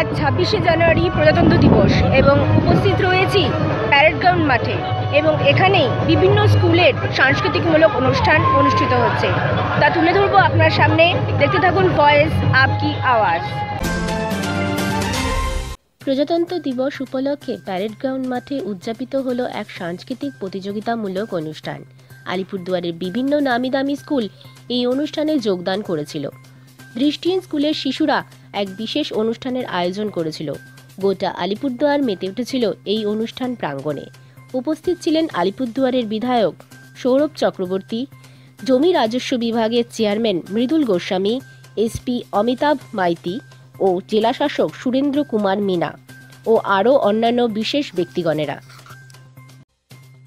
আজ ছাব্বিশে জানুয়ারি প্রজাতন্ত্র দিবস এবং উপস্থিত রয়েছি প্যারেড গ্রাউন্ড মাঠে এবং এখানেই বিভিন্ন স্কুলের সাংস্কৃতিকমূলক অনুষ্ঠান অনুষ্ঠিত হচ্ছে। তা তুলে ধরবো আপনার সামনে। দেখতে থাকুন ভয়েস আপ কি আওয়াজ। প্রজাতন্ত্র দিবস উপলক্ষে প্যারেড গ্রাউন্ড মাঠে উদযাপিত হলো এক সাংস্কৃতিক প্রতিযোগিতামূলক অনুষ্ঠান। আলিপুরদুয়ারের বিভিন্ন নামি দামি স্কুল এই অনুষ্ঠানে যোগদান করেছিল। দৃষ্টিহীন স্কুলের শিশুরা এক বিশেষ অনুষ্ঠানের আয়োজন করেছিল। গোটা আলিপুরদুয়ার মেতে উঠেছিল এই অনুষ্ঠান প্রাঙ্গণে। উপস্থিত ছিলেন আলিপুরদুয়ারের বিধায়ক সৌরভ চক্রবর্তী, জমি রাজস্ব বিভাগের চেয়ারম্যান মৃদুল গোস্বামী এসপি অমিতাভ মাইতি ও জেলাশাসক সুরেন্দ্র কুমার মিনা ও আরও অন্যান্য বিশেষ ব্যক্তিগণেরা।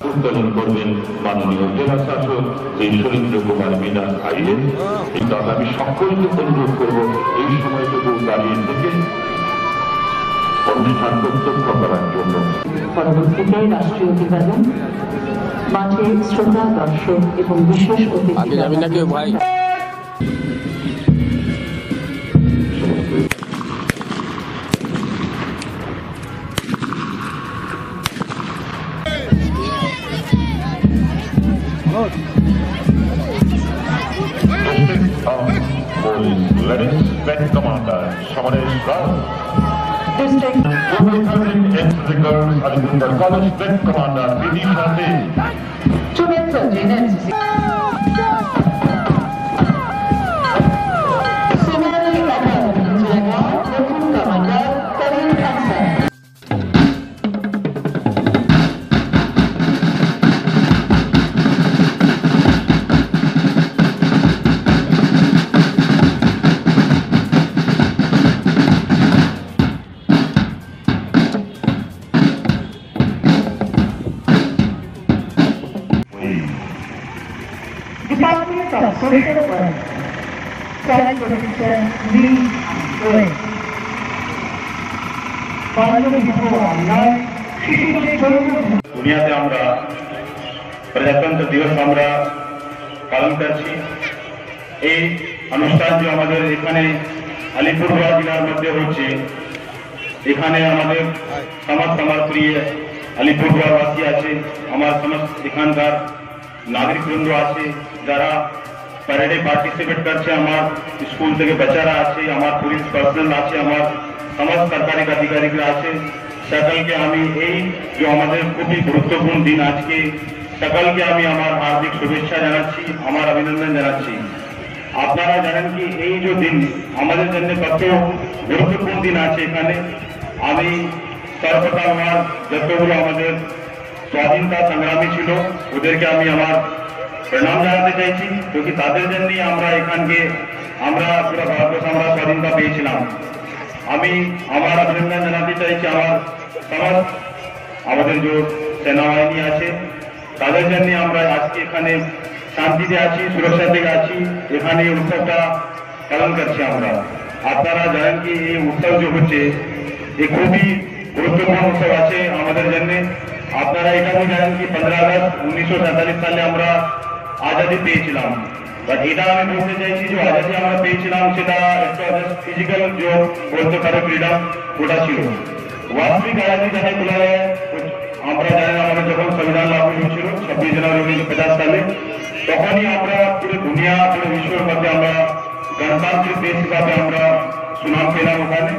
উদ্বোধন করবেন মাননীয় জেলা শাসক শ্রী সুরেন্দ্র কুমার মিনা আইএস কিন্তু আমি সকলকে অনুরোধ করব এই সময়টুকু দাঁড়িয়ে থেকে অনুষ্ঠান প্রত্যক্ষ করার জন্য। পরবর্তীতে রাষ্ট্রীয় অভিবাদন মাঠে শ্রোতা দর্শক এবং বিশেষ অতিথি Ladies and Commander, Chamonix Round. Distinct. We will continue into the girls and the college best commander, Vinny Pandey. Two minutes, two minutes. Department of Social Work, Child দুনিয়াতে আমরা প্রজাতন্ত্র দিবস আমরা পালন করছি। এই অনুষ্ঠান যে আমাদের এখানে আলিপুরদুয়ার জেলার মধ্যে হচ্ছে এখানে আমাদের সমস্ত আমার প্রিয় আলিপুরদুয়ারবাসী আছে। আমার সমস্ত এখানকার নাগরিকবৃন্দ আছে যারা প্যারেডে পার্টিসিপেট করছে আমার স্কুল থেকে বাচ্চারা আছে আমার পুলিশ পার্সোনাল আছে আমার সমস্ত সরকারি আধিকারিকরা আছে সকলকে আমি এই যে আমাদের খুবই গুরুত্বপূর্ণ দিন আজকে সকলকে আমি আমার হার্দিক শুভেচ্ছা জানাচ্ছি আমার অভিনন্দন জানাচ্ছি আপনারা জানেন কি এই যে দিন আমাদের জন্য কত গুরুত্বপূর্ণ দিন আছে এখানে আমি সর্বদা আমার যতগুলো আমাদের স্বাধীনতা সংগ্রামী ছিল, ওদেরকে আমি আমার প্রণাম জানাতে চাইছি। কি তাদের জন্যই আমরা এখানকে, আমরা পুরো ভারতবর্ষ আমরা স্বাধীনতা পেয়েছিলাম, আমি আমার অভিনন্দন জানাতে চাইছি আমার সমাজ, আমাদের যে সেনাবাহিনী আছে, তাদের জন্য আমরা আজকে এখানে শান্তিতে আছি সুরক্ষাতে আছি, এখানে উৎসবটা পালন করছি আমরা। আপনারা জানেন কি, এই উৎসব যে হচ্ছে, এ খুবই গুরুত্বপূর্ণ উৎসব আছে আমাদের জন্য। আপনারা এটাও জানেন কি পনেরো আগস্ট উনিশশো সালে আমরা আজাদি পেয়েছিলাম বাট এটা আমি বলতে চাইছি যে আজাদি আমরা পেয়েছিলাম সেটা একটা ফিজিক্যাল যে বলতে পারে ফ্রিডম ওটা ছিল বাস্তবিক আজাদি যাকে বলা হয় আমরা জানেন আমাদের যখন সংবিধান লাগু হয়েছিল ছাব্বিশ জানুয়ারি উনিশশো পঞ্চাশ সালে তখনই আমরা পুরো দুনিয়া পুরো বিশ্বের মধ্যে আমরা গণতান্ত্রিক দেশ হিসাবে আমরা সুনাম পেলাম ওখানে